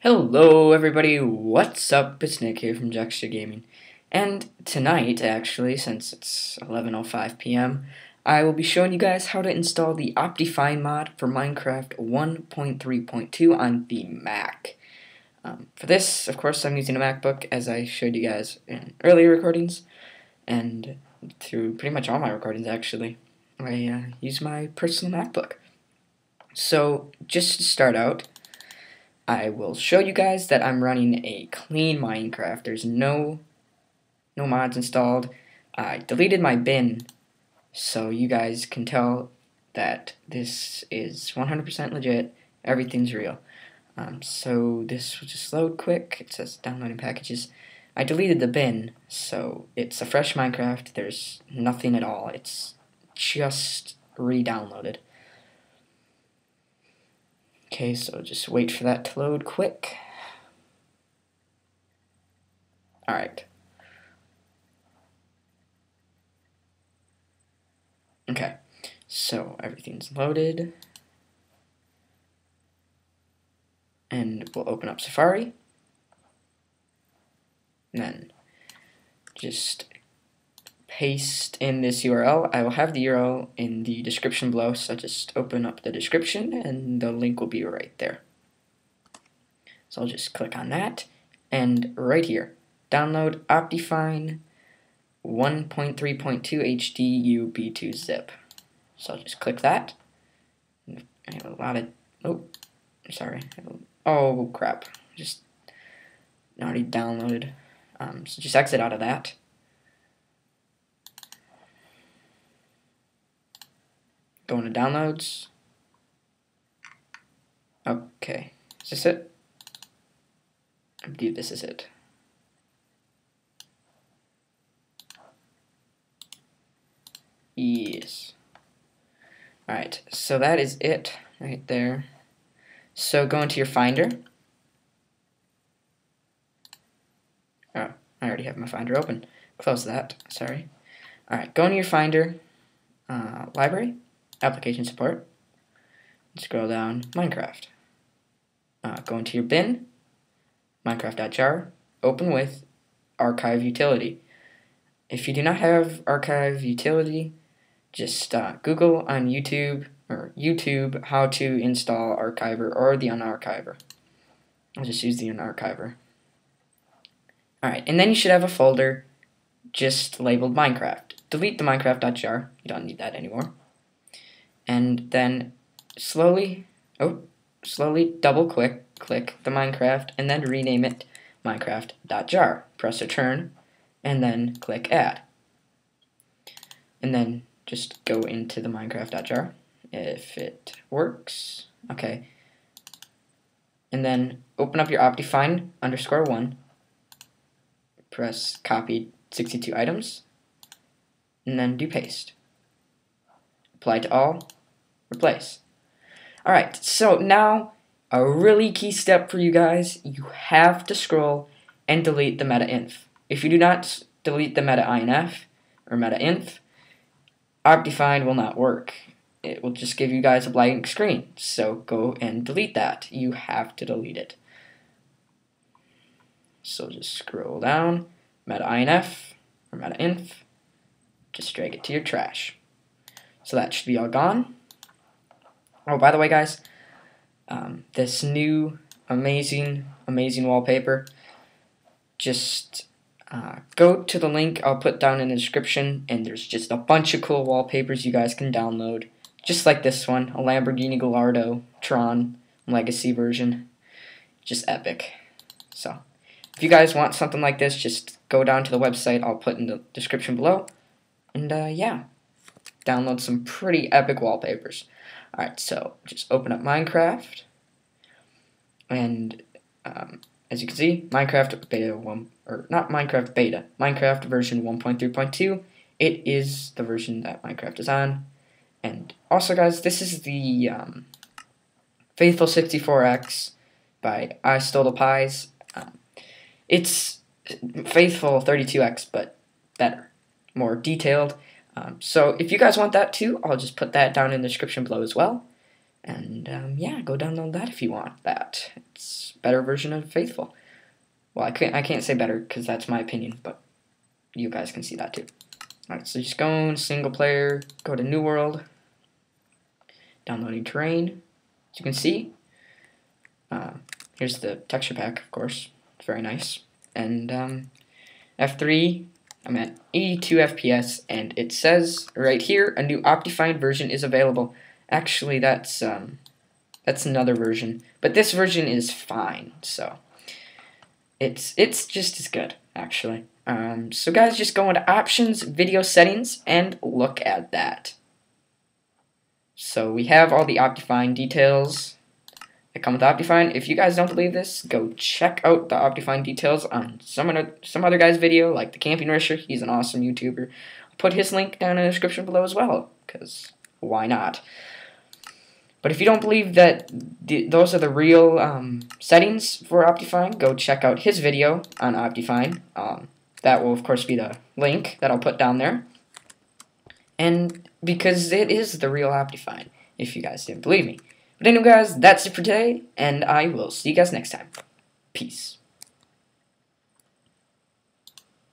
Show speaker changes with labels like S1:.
S1: Hello everybody, what's up? It's Nick here from Juxster Gaming. And tonight, actually, since it's 11.05 p.m., I will be showing you guys how to install the Optifine mod for Minecraft 1.3.2 on the Mac. Um, for this, of course, I'm using a MacBook, as I showed you guys in earlier recordings, and through pretty much all my recordings, actually. I uh, use my personal MacBook. So, just to start out, I will show you guys that I'm running a clean Minecraft. There's no no mods installed. I deleted my bin so you guys can tell that this is 100% legit. Everything's real. Um, so this will just load quick. It says downloading packages. I deleted the bin, so it's a fresh Minecraft. There's nothing at all. It's just re-downloaded. Okay, so just wait for that to load quick. Alright. Okay, so everything's loaded. And we'll open up Safari. And then just paste in this URL. I will have the URL in the description below, so just open up the description and the link will be right there. So I'll just click on that, and right here, download Optifine 1.3.2 HD UB2 zip. So I'll just click that. I have a lot of, oh, sorry. Oh, crap. Just already downloaded. Um, so just exit out of that. Go into downloads. Okay. Is this it? I believe this is it. Yes. Alright, so that is it right there. So go into your Finder. Oh, I already have my Finder open. Close that, sorry. Alright, go into your Finder, uh, Library, application support, scroll down, Minecraft. Uh, go into your bin, minecraft.jar, open with archive utility. If you do not have archive utility, just uh, Google on YouTube or YouTube how to install Archiver or the Unarchiver. I'll just use the Unarchiver. Alright, and then you should have a folder just labeled Minecraft. Delete the minecraft.jar, you don't need that anymore and then slowly, oh, slowly double click, click the Minecraft, and then rename it minecraft.jar. Press return, and then click add. And then just go into the minecraft.jar if it works. Okay. And then open up your Optifine underscore one. Press copy 62 items. And then do paste. Apply to all replace. Alright, so now a really key step for you guys, you have to scroll and delete the meta inf. If you do not delete the meta inf or meta inf, Optifine will not work. It will just give you guys a blank screen. So go and delete that. You have to delete it. So just scroll down, meta inf or meta inf, just drag it to your trash. So that should be all gone. Oh, by the way, guys, um, this new amazing, amazing wallpaper, just uh, go to the link I'll put down in the description, and there's just a bunch of cool wallpapers you guys can download, just like this one, a Lamborghini Gallardo Tron Legacy version. Just epic. So, if you guys want something like this, just go down to the website I'll put in the description below, and uh, yeah, download some pretty epic wallpapers. Alright, so just open up Minecraft, and um, as you can see, Minecraft beta 1, or not Minecraft beta, Minecraft version 1.3.2, it is the version that Minecraft is on. And also, guys, this is the um, Faithful 64X by I Stole the Pies. Um, it's Faithful 32X, but better, more detailed. Um, so if you guys want that too, I'll just put that down in the description below as well. And um, yeah, go download that if you want that. It's better version of Faithful. Well, I can't I can't say better because that's my opinion, but you guys can see that too. Alright, so just go in single player, go to New World, downloading terrain. As you can see, uh, here's the texture pack, of course. It's very nice. And um, F3, I'm at 82 FPS, and it says right here, a new Optifine version is available. Actually, that's um, that's another version, but this version is fine. So it's it's just as good, actually. Um, so guys, just go into Options, Video Settings, and look at that. So we have all the Optifine details that come with Optifine. If you guys don't believe this, go check out the Optifine details on some other, some other guy's video, like the Camping Rusher. He's an awesome YouTuber. I'll put his link down in the description below as well, because why not? But if you don't believe that th those are the real um, settings for Optifine, go check out his video on Optifine. Um, that will, of course, be the link that I'll put down there. And because it is the real Optifine, if you guys didn't believe me. But anyway, guys, that's it for today, and I will see you guys next time. Peace.